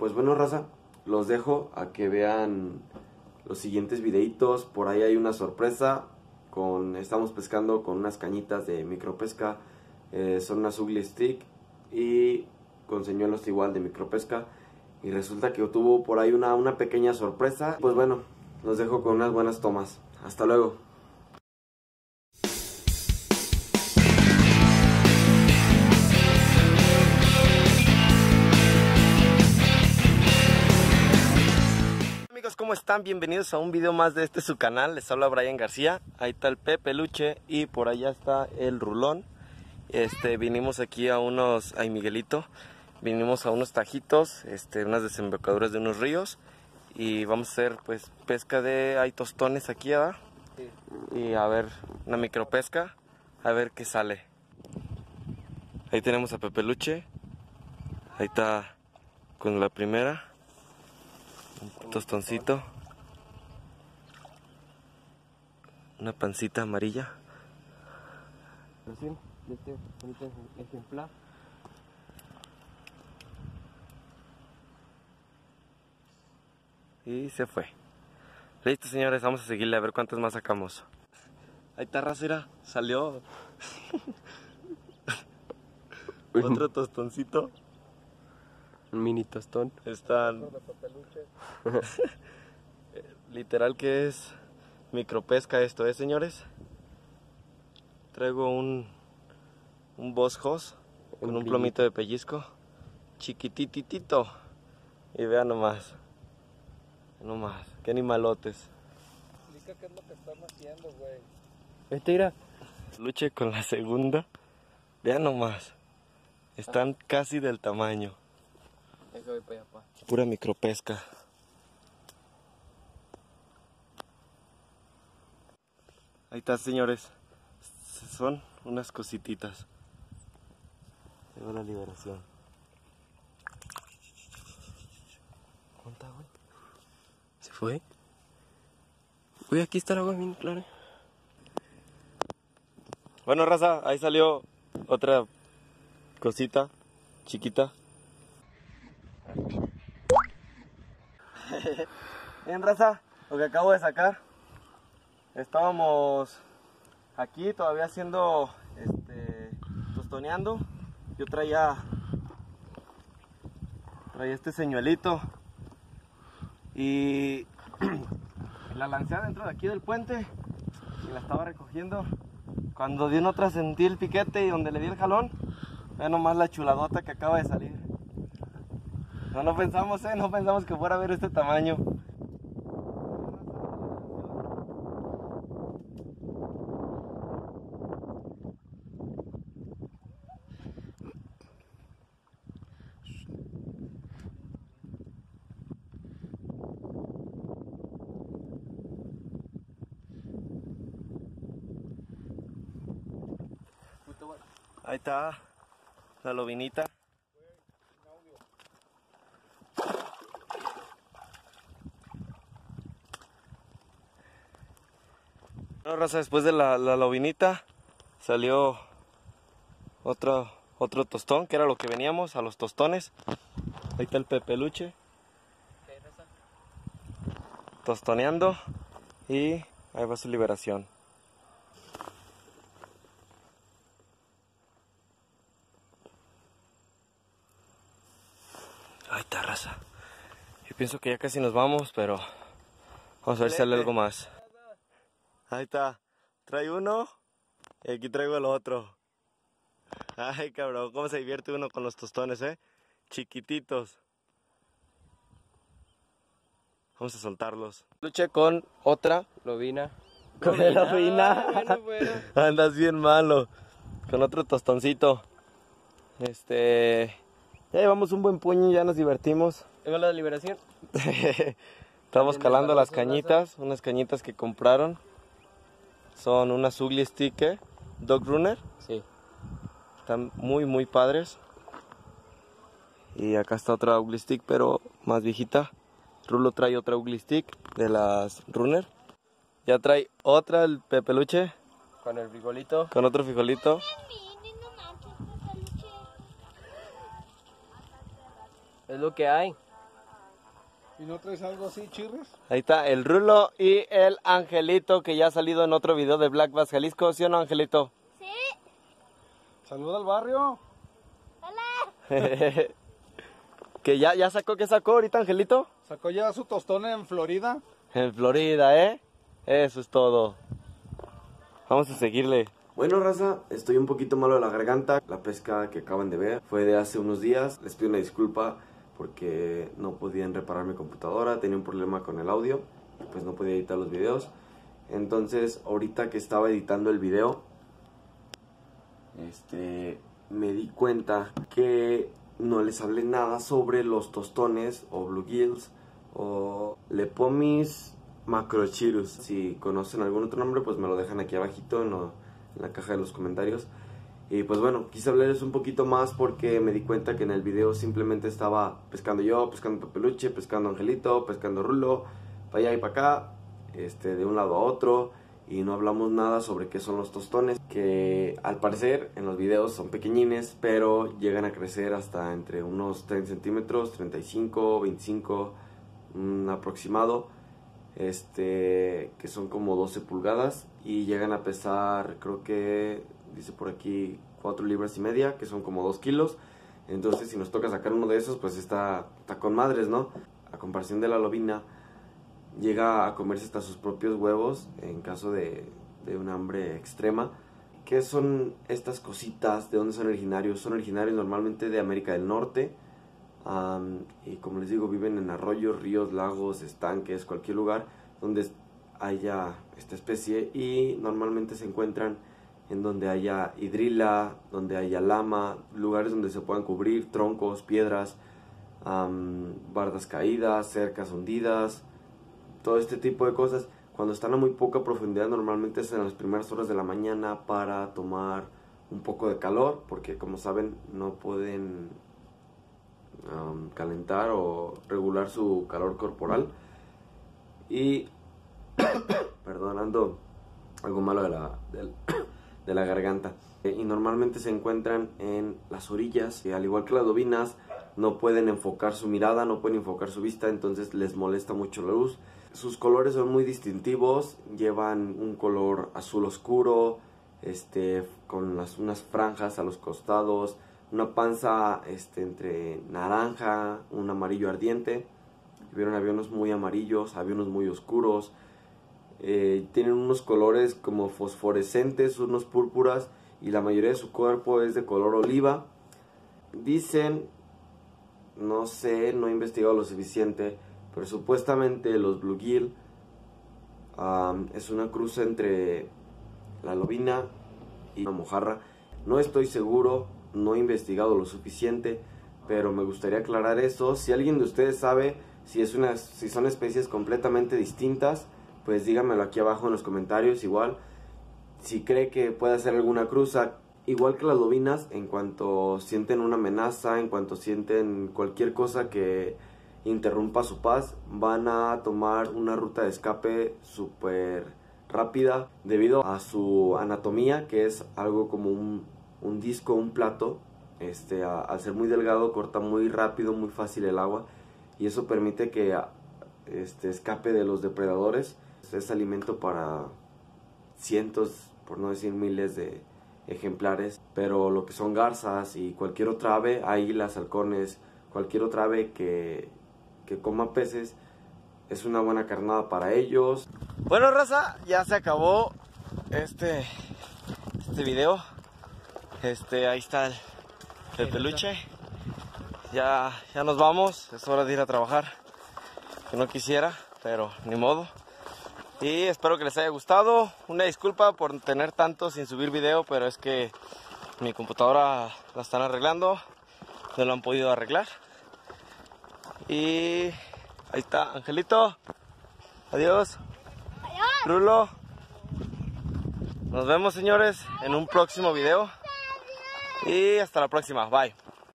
Pues bueno, raza, los dejo a que vean los siguientes videitos. Por ahí hay una sorpresa. Con, estamos pescando con unas cañitas de micropesca. Eh, son unas ugly stick y con señuelos igual de micropesca. Y resulta que tuvo por ahí una, una pequeña sorpresa. Pues bueno, los dejo con unas buenas tomas. Hasta luego. ¿Cómo están? Bienvenidos a un video más de este su canal. Les habla Brian García. Ahí está el Pepe Luche y por allá está el Rulón. Este, vinimos aquí a unos, ay Miguelito, vinimos a unos tajitos, este, unas desembocaduras de unos ríos y vamos a hacer pues pesca de, hay tostones aquí, ¿verdad? Y a ver, una micropesca, a ver qué sale. Ahí tenemos a Pepe Luche, ahí está con la primera, un tostoncito, una pancita amarilla. Recién de este bonito ejemplar. Y se fue. Listo, señores, vamos a seguirle a ver cuántas más sacamos. Ahí está, racera, salió. Otro tostoncito. Un mini tostón. Están. Literal que es micropesca esto, ¿eh, señores? Traigo un. Un Boss Hoss con Un un plomito de pellizco. Chiquititito. Y vean nomás. Nomás. Qué animalotes. Explica qué es lo que están haciendo, güey. Este mira. Luche con la segunda. Vean nomás. Están casi del tamaño. Voy para allá, pa. Pura micropesca. Ahí está, señores. Son unas cosititas. Llegó la liberación. ¿Cuánta, güey? ¿Se fue? Uy, aquí está el agua bien clara. Bueno, raza, ahí salió otra cosita chiquita. Bien, raza, lo que acabo de sacar. Estábamos aquí todavía haciendo, este, tostoneando. Yo traía, traía este señuelito y la lancé adentro de aquí del puente y la estaba recogiendo. Cuando di en otra sentí el piquete y donde le di el jalón, vean nomás la chuladota que acaba de salir. No, no pensamos, eh, no pensamos que fuera a ver este tamaño. Ahí está la lobinita. Bueno, raza, después de la, la lobinita salió otro, otro tostón, que era lo que veníamos, a los tostones. Ahí está el pepeluche. Tostoneando. Y ahí va su liberación. Raza. Yo pienso que ya casi nos vamos, pero vamos a ver si sale algo más. Ahí está. Trae uno y aquí traigo el otro. Ay, cabrón, cómo se divierte uno con los tostones, ¿eh? Chiquititos. Vamos a soltarlos. Luché con otra. Lobina. Con la lobina. Bueno, bueno. Andas bien malo. Con otro tostoncito. Este. Ya llevamos un buen puño y ya nos divertimos. Tengo la liberación. Estamos calando las cañitas, unas cañitas que compraron. Son unas ugly stick, ¿eh? Dog Runner. Sí. Están muy, muy padres. Y acá está otra ugly stick, pero más viejita. Rulo trae otra ugly stick de las Runner. Ya trae otra el pepeluche Con el frijolito. con otro frijolito. no manches, pepeluche. Es lo que hay. ¿Y no traes algo así, chirres? Ahí está el Rulo y el Angelito que ya ha salido en otro video de Black Bass Jalisco, ¿sí o no, Angelito? Sí. Saluda al barrio. Hola. que ya, ya sacó, ¿qué sacó ahorita, Angelito? Sacó ya su tostón en Florida. En Florida, ¿eh? Eso es todo. Vamos a seguirle. Bueno, raza, estoy un poquito malo de la garganta. La pesca que acaban de ver fue de hace unos días. Les pido una disculpa porque no podían reparar mi computadora. Tenía un problema con el audio. Pues no podía editar los videos. Entonces, ahorita que estaba editando el video, este, me di cuenta que no les hablé nada sobre los tostones o bluegills o lepomis macrochirus. Si conocen algún otro nombre, pues me lo dejan aquí abajito en, lo- en la caja de los comentarios. Y pues bueno, quise hablarles un poquito más porque me di cuenta que en el video simplemente estaba pescando yo, pescando Pepeluche, pescando Angelito, pescando Rulo, para allá y para acá, este, de un lado a otro. Y no hablamos nada sobre qué son los tostones, que al parecer en los videos son pequeñines, pero llegan a crecer hasta entre unos 30 centímetros, 35, 25, un aproximado este que son como 12 pulgadas y llegan a pesar creo que dice por aquí 4 libras y media que son como 2 kilos entonces si nos toca sacar uno de esos pues está, está con madres no a comparación de la lobina llega a comerse hasta sus propios huevos en caso de, de un hambre extrema ¿Qué son estas cositas? ¿De dónde son originarios? Son originarios normalmente de América del Norte, y como les digo, viven en arroyos, ríos, lagos, estanques, cualquier lugar donde haya esta especie y normalmente se encuentran en donde haya hidrila, donde haya lama, lugares donde se puedan cubrir, troncos, piedras, bardas caídas, cercas hundidas, todo este tipo de cosas. Cuando están a muy poca profundidad normalmente es en las primeras horas de la mañana para tomar un poco de calor, porque como saben no pueden calentar o regular su calor corporal. Y, perdón, ando algo malo de la, del- de la garganta. Eh, Y normalmente se encuentran en las orillas, y al igual que las dovinas, no pueden enfocar su mirada, no pueden enfocar su vista, entonces les molesta mucho la luz. Sus colores son muy distintivos, llevan un color azul oscuro, este, con unas franjas a los costados, una panza este, entre naranja, un amarillo ardiente. Vieron aviones muy amarillos, aviones muy oscuros. Eh, tienen unos colores como fosforescentes, unos púrpuras y la mayoría de su cuerpo es de color oliva. Dicen, no sé, no he investigado lo suficiente, pero supuestamente los bluegill es una cruz entre la lobina y la mojarra. No estoy seguro, no he investigado lo suficiente, pero me gustaría aclarar eso. Si alguien de ustedes sabe si, es una, si son especies completamente distintas, pues díganmelo aquí abajo en los comentarios igual. Si cree que puede hacer alguna cruza, igual que las lobinas, en cuanto sienten una amenaza, en cuanto sienten cualquier cosa que interrumpa su paz, van a tomar una ruta de escape súper rápida debido a su anatomía, que es algo como un, un disco, un plato. Este, a- al ser muy delgado, corta muy rápido, muy fácil el agua y eso permite que este, escape de los depredadores. Es alimento para cientos, por no decir miles de ejemplares, pero lo que son garzas y cualquier otra ave, águilas, halcones, cualquier otra ave que, que coma peces, es una buena carnada para ellos. Bueno, raza, ya se acabó este, este video. Este, ahí está el, el peluche. Ya, ya nos vamos, es hora de ir a trabajar. Que no quisiera, pero ni modo. Y espero que les haya gustado. Una disculpa por tener tanto sin subir video, pero es que mi computadora la están arreglando. No lo han podido arreglar. Y ahí está, Angelito. Adiós. Adiós. Rulo. Nos vemos, señores, en un próximo video. Y hasta la próxima. Bye.